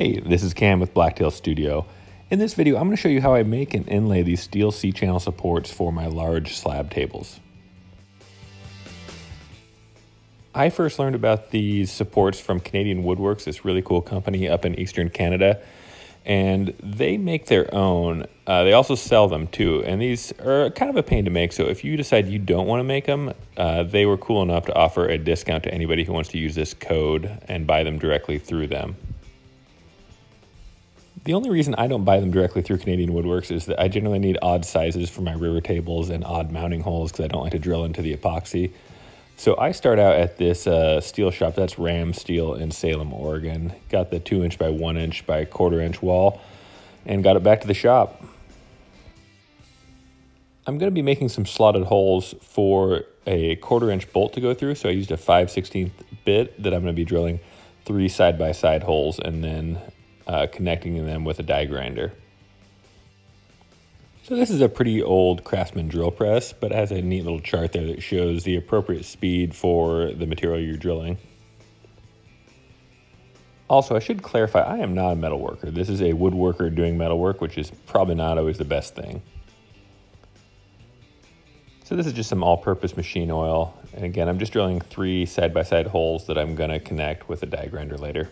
Hey, this is Cam with Blacktail Studio. In this video, I'm going to show you how I make and inlay these steel C-channel supports for my large slab tables. I first learned about these supports from Canadian Woodworks, this really cool company up in eastern Canada, and they make their own. Uh, they also sell them too, and these are kind of a pain to make. So if you decide you don't want to make them, uh, they were cool enough to offer a discount to anybody who wants to use this code and buy them directly through them. The only reason I don't buy them directly through Canadian Woodworks is that I generally need odd sizes for my river tables and odd mounting holes because I don't like to drill into the epoxy. So I start out at this uh, steel shop, that's Ram Steel in Salem, Oregon. Got the two inch by one inch by quarter inch wall and got it back to the shop. I'm going to be making some slotted holes for a quarter inch bolt to go through. So I used a 5 16th bit that I'm going to be drilling three side by side holes and then uh, connecting them with a die grinder. So this is a pretty old Craftsman drill press, but it has a neat little chart there that shows the appropriate speed for the material you're drilling. Also, I should clarify, I am not a metal worker. This is a woodworker doing metal work, which is probably not always the best thing. So this is just some all-purpose machine oil. And again, I'm just drilling three side-by-side -side holes that I'm gonna connect with a die grinder later.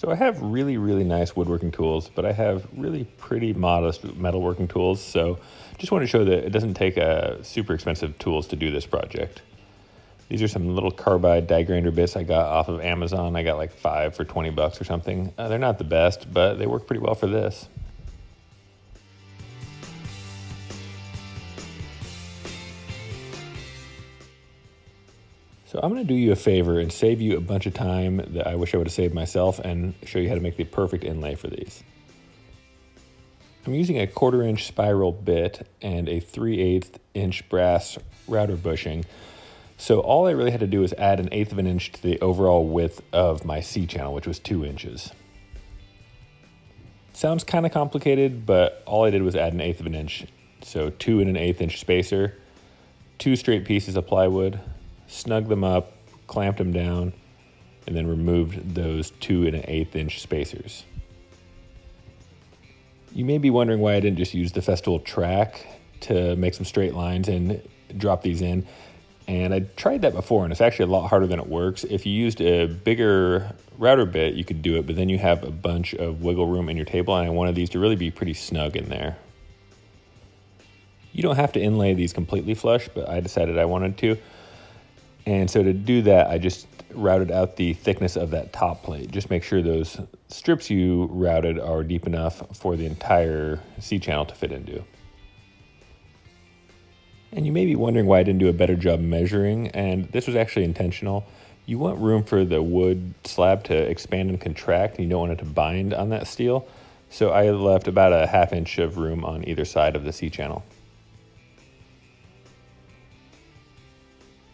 So I have really, really nice woodworking tools, but I have really pretty modest metalworking tools. So just want to show that it doesn't take a super expensive tools to do this project. These are some little carbide die grinder bits I got off of Amazon. I got like five for 20 bucks or something. Uh, they're not the best, but they work pretty well for this. So I'm going to do you a favor and save you a bunch of time that I wish I would have saved myself and show you how to make the perfect inlay for these. I'm using a quarter inch spiral bit and a 3 8 inch brass router bushing. So all I really had to do was add an eighth of an inch to the overall width of my C channel, which was two inches. Sounds kind of complicated, but all I did was add an eighth of an inch. So two and an eighth inch spacer, two straight pieces of plywood, snugged them up, clamped them down, and then removed those two and an eighth inch spacers. You may be wondering why I didn't just use the Festool track to make some straight lines and drop these in. And I tried that before, and it's actually a lot harder than it works. If you used a bigger router bit, you could do it, but then you have a bunch of wiggle room in your table, and I wanted these to really be pretty snug in there. You don't have to inlay these completely flush, but I decided I wanted to. And so to do that, I just routed out the thickness of that top plate. Just make sure those strips you routed are deep enough for the entire C-channel to fit into. And you may be wondering why I didn't do a better job measuring, and this was actually intentional. You want room for the wood slab to expand and contract, and you don't want it to bind on that steel. So I left about a half inch of room on either side of the C-channel.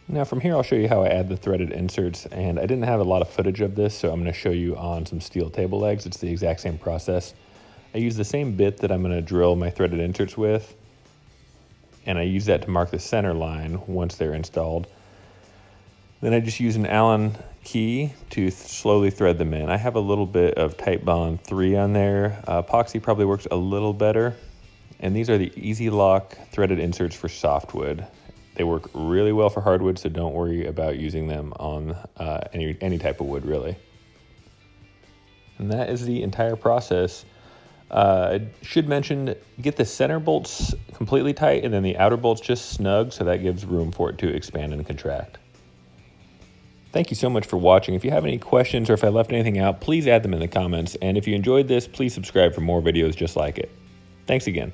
Now from here I'll show you how I add the threaded inserts and I didn't have a lot of footage of this so I'm going to show you on some steel table legs. It's the exact same process. I use the same bit that I'm going to drill my threaded inserts with and I use that to mark the center line once they're installed. Then I just use an Allen key to slowly thread them in. I have a little bit of Titebond 3 on there. Uh, epoxy probably works a little better. And these are the E-Z Lok threaded inserts for softwood. They work really well for hardwood, so don't worry about using them on uh, any, any type of wood, really. And that is the entire process. Uh, I should mention, get the center bolts completely tight and then the outer bolts just snug, so that gives room for it to expand and contract. Thank you so much for watching. If you have any questions or if I left anything out, please add them in the comments. And if you enjoyed this, please subscribe for more videos just like it. Thanks again.